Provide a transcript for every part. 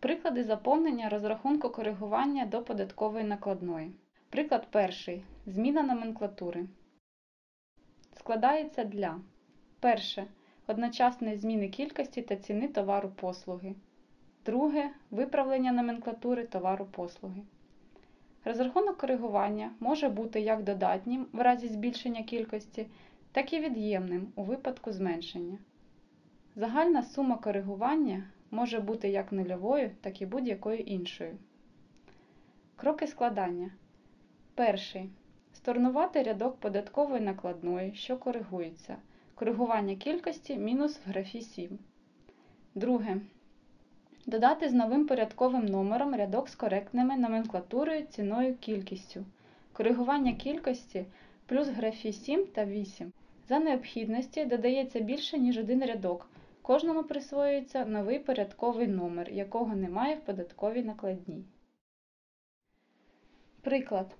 Приклади заповнення розрахунку коригування до податкової накладної. Приклад перший. Зміна номенклатури. Складається для перше. Одночасної зміни кількості та ціни товару послуги. Друге. Виправлення номенклатури товару послуги. Розрахунок коригування може бути як додатнім в разі збільшення кількості, так і від'ємним у випадку зменшення. Загальна сума коригування може бути як нульовою, так і будь-якою іншою. Кроки складання. Перший. Сторнувати рядок податкової накладної, що коригується. Коригування кількості мінус в графі 7. Друге. Додати з новим порядковим номером рядок з коректними номенклатурою, ціною, кількістю. Коригування кількості плюс графі 7 та 8. За необхідності додається більше, ніж один рядок. Кожному присвоюється новий порядковий номер, якого немає в податковій накладній. Приклад.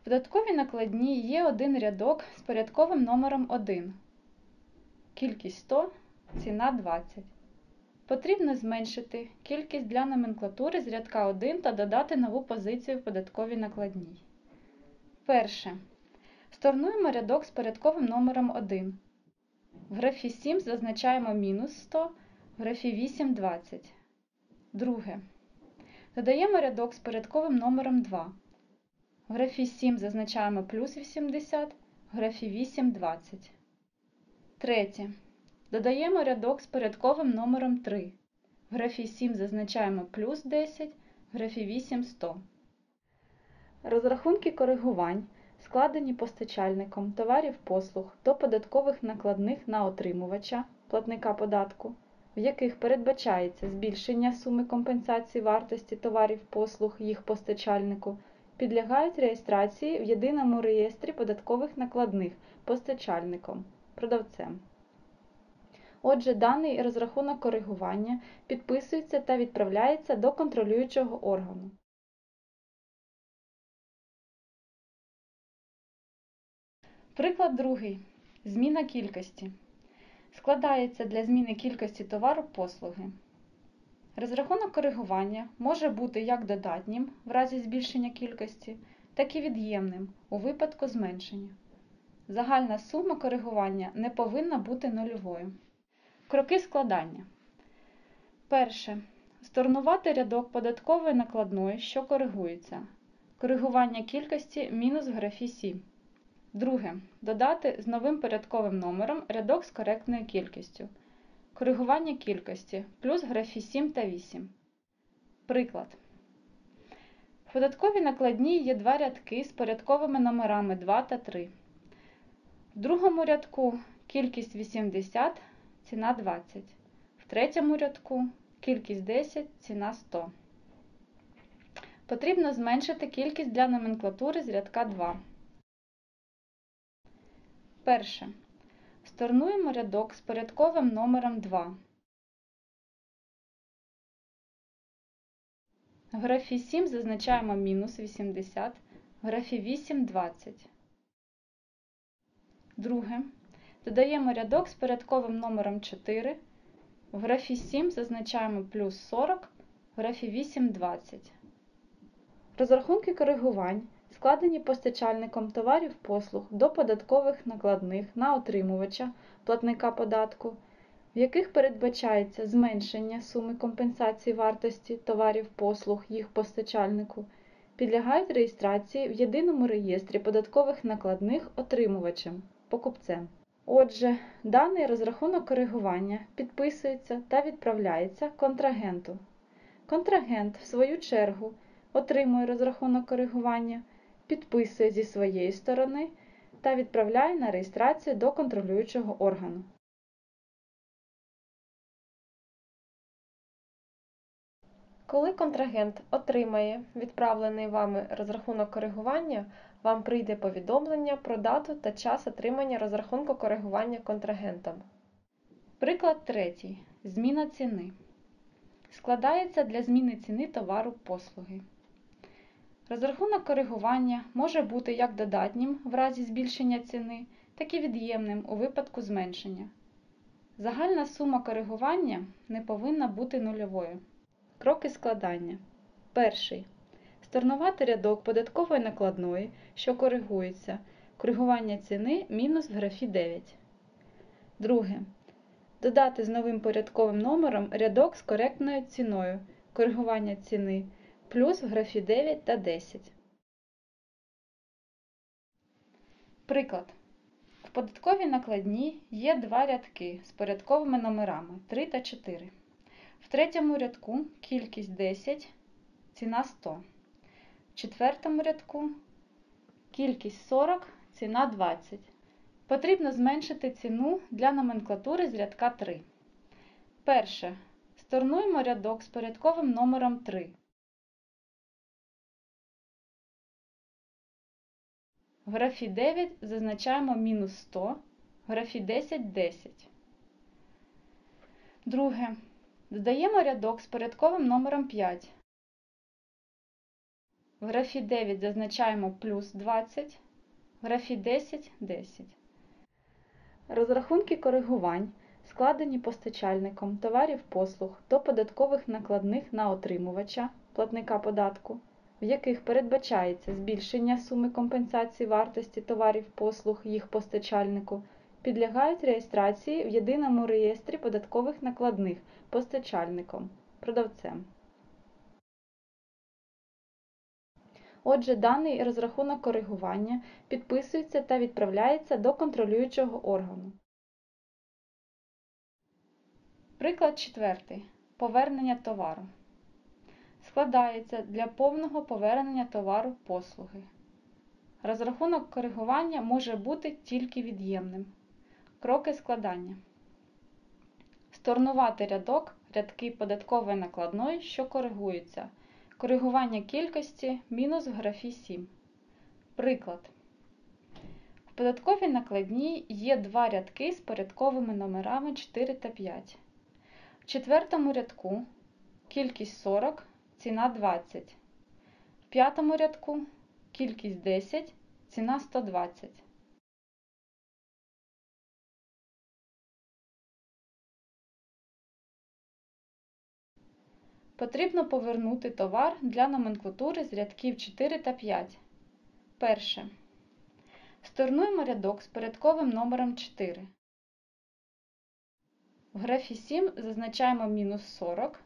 В податковій накладній є один рядок з порядковим номером 1. Кількість 100, ціна 20. Потрібно зменшити кількість для номенклатури з рядка 1 та додати нову позицію в податковій накладній. Перше. Сторнуємо рядок з порядковим номером 1. В графі 7 зазначаємо мінус 100, в графі 8 20. Друге. Додаємо рядок з порядковим номером 2. В графі 7 зазначаємо плюс 80, в графі 8 20. Третє. Додаємо рядок з порядковим номером 3. В графі 7 зазначаємо плюс 10, в графі 8 100. Розрахунки коригувань, складені постачальником товарів послуг до податкових накладних на отримувача платника податку, в яких передбачається збільшення суми компенсації вартості товарів послуг їх постачальнику, підлягають реєстрації в єдиному реєстрі податкових накладних постачальником продавцем. Отже, даний розрахунок коригування підписується та відправляється до контролюючого органу. Приклад другий. Зміна кількості. Складається для зміни кількості товару послуги. Розрахунок коригування може бути як додатнім в разі збільшення кількості, так і від'ємним у випадку зменшення. Загальна сума коригування не повинна бути нульовою. Кроки складання. Перше. Сторнувати рядок податкової накладної, що коригується. Коригування кількості мінус в графі 7. Друге. Додати з новим порядковим номером рядок з коректною кількістю. Коригування кількості плюс графі 7 та 8. Приклад. В податковій накладній є два рядки з порядковими номерами 2 та 3. В другому рядку кількість 80, ціна 20. В третьому рядку кількість 10, ціна 100. Потрібно зменшити кількість для номенклатури з рядка 2. Перше. Сторнуємо рядок з порядковим номером 2. В графі 7 зазначаємо мінус 80, в графі 8 20. Друге. Додаємо рядок з порядковим номером 4. В графі 7 зазначаємо плюс 40, в графі 8 20. Розрахунки коригувань складені постачальником товарів послуг до податкових накладних на отримувача платника податку, в яких передбачається зменшення суми компенсації вартості товарів послуг їх постачальнику, підлягають реєстрації в єдиному реєстрі податкових накладних отримувачем покупцем. Отже, даний розрахунок коригування підписується та відправляється контрагенту. Контрагент, в свою чергу, отримує розрахунок коригування, підписує зі своєї сторони та відправляє на реєстрацію до контролюючого органу. Коли контрагент отримає відправлений вами розрахунок коригування, вам прийде повідомлення про дату та час отримання розрахунку коригування контрагентом. Приклад третій. Зміна ціни. Складається для зміни ціни товару послуги. Розрахунок коригування може бути як додатнім в разі збільшення ціни, так і від'ємним у випадку зменшення. Загальна сума коригування не повинна бути нульовою. Кроки складання. Перший. Сторнувати рядок податкової накладної, що коригується. Коригування ціни мінус в графі 9. Друге. Додати з новим порядковим номером рядок з коректною ціною. Коригування ціни плюс в графі 9 та 10. Приклад. В податковій накладній є два рядки з порядковими номерами 3 та 4. В третьому рядку кількість 10, ціна 100. В четвертому рядку кількість 40, ціна 20. Потрібно зменшити ціну для номенклатури з рядка 3. Перше. Сторнуємо рядок з порядковим номером 3. В графі 9 зазначаємо мінус 100, в графі 10 – 10. Друге. Додаємо рядок з порядковим номером 5. В графі 9 зазначаємо плюс 20, в графі 10 – 10. Розрахунки коригувань, складені постачальником товарів послуг до податкових накладних на отримувача, платника податку, в яких передбачається збільшення суми компенсації вартості товарів послуг їх постачальнику, підлягають реєстрації в єдиному реєстрі податкових накладних постачальником, продавцем. Отже, даний розрахунок коригування підписується та відправляється до контролюючого органу. Приклад четвертий. Повернення товару. Складається для повного повернення товару послуги. Розрахунок коригування може бути тільки від'ємним. Кроки складання. Сторнувати рядок рядки податкової накладної, що коригуються. Коригування кількості мінус в графі 7. Приклад. В податковій накладній є два рядки з порядковими номерами 4 та 5. В четвертому рядку кількість 40, ціна 20. В п'ятому рядку кількість 10, ціна 120. Потрібно повернути товар для номенклатури з рядків 4 та 5. Перше. Сторнуємо рядок з порядковим номером 4. В графі 7 зазначаємо мінус 40, в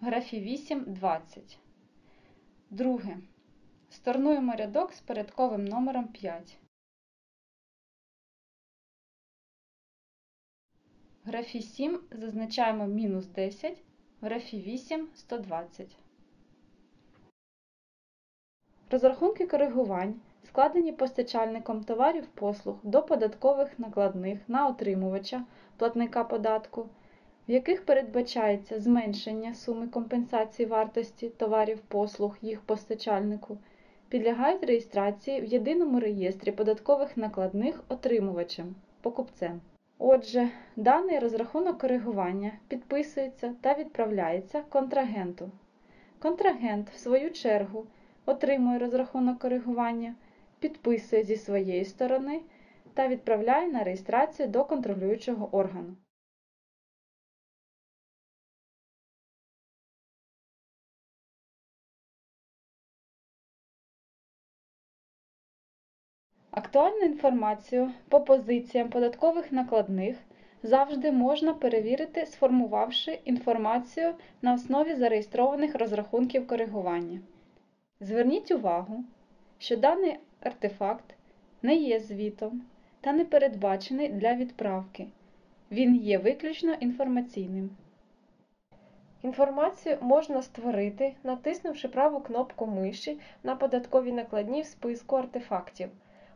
графі 8 20. Друге. Сторнуємо рядок з порядковим номером 5. В графі 7 зазначаємо мінус 10, в графі 8 120. Розрахунки коригувань, складені постачальником товарів послуг до податкових накладних на отримувача, платника податку, в яких передбачається зменшення суми компенсації вартості товарів послуг їх постачальнику, підлягають реєстрації в єдиному реєстрі податкових накладних отримувачем, покупцем. Отже, даний розрахунок коригування підписується та відправляється контрагенту. Контрагент, в свою чергу, отримує розрахунок коригування, підписує зі своєї сторони та відправляє на реєстрацію до контролюючого органу. Актуальну інформацію по позиціям податкових накладних завжди можна перевірити, сформувавши інформацію на основі зареєстрованих розрахунків коригування. Зверніть увагу, що даний артефакт не є звітом та не передбачений для відправки. Він є виключно інформаційним. Інформацію можна створити, натиснувши праву кнопку миші на податковій накладній в списку артефактів,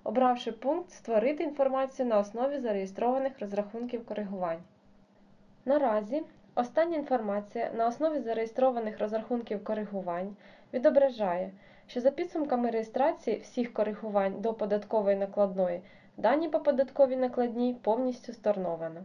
обравши пункт Створити інформацію на основі зареєстрованих розрахунків коригувань. Наразі остання інформація на основі зареєстрованих розрахунків коригувань відображає, що за підсумками реєстрації всіх коригувань до податкової накладної дані по податковій накладній повністю сторновано.